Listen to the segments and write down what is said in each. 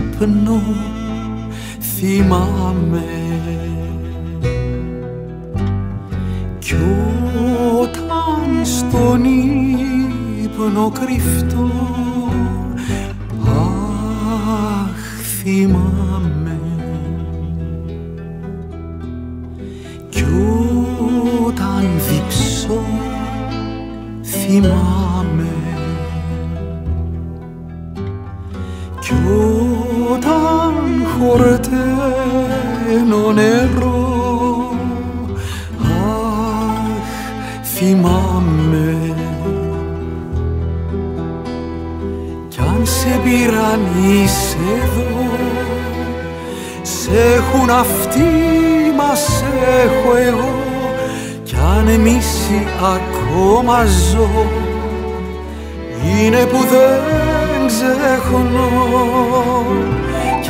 ύπνο θυμάμαι. Κι όταν στον ύπνο κρυφτώ αχ θυμάμαι. Κι όταν δείξω θυμάμαι. Κι όταν χορταίνω νερό αχ θυμάμαι κι αν σε πήραν είσαι εδώ Σ' έχουν αυτοί μα σ' έχω εγώ κι αν εμείς ακόμα ζω είναι που δεν ξεχνώ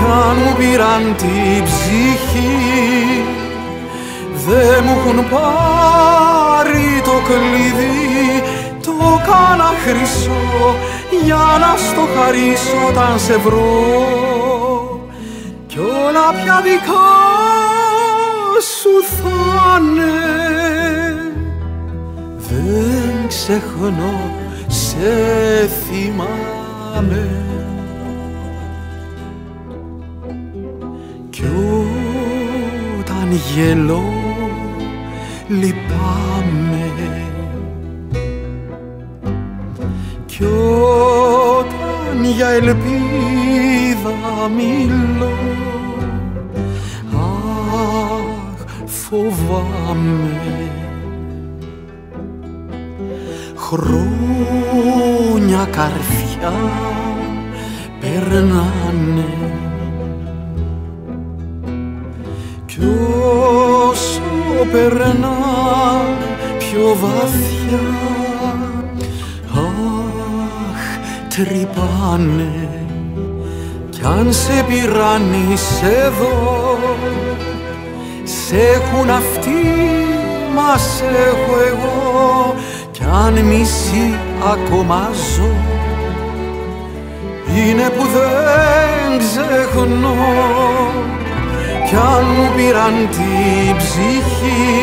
κι αν μου πήραν την ψυχή δεν μου έχουν πάρει το κλειδί. Το κάνα χρυσό για να στο χαρίσω όταν σε βρω. Κι όλα πια δικά σου θα'ναι δεν ξεχνώ σε θυμάμαι κι όταν γελώ λυπάμαι. Κι όταν για ελπίδα μιλώ αχ φοβάμαι. Χρόνια καρφιά περνάνε περνά πιο βαθιά. Αχ τρυπάνε κι αν σε πήραν εδώ Σ' έχουν αυτοί, μα σ' έχω εγώ. Κι αν μισή ακόμα ζω. Είναι που δεν ξεχνώ κι αν μου πήραν την ψυχή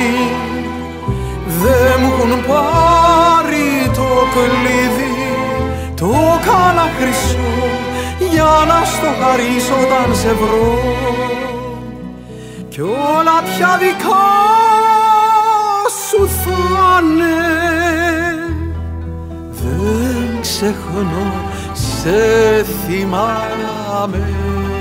δεν μου έχουν πάρει το κλειδί. Το κάνα χρυσό για να στο χαρίσω όταν σε βρω. Κι όλα πια δικά σου θα'ναι δεν ξεχνώ σε θυμάμαι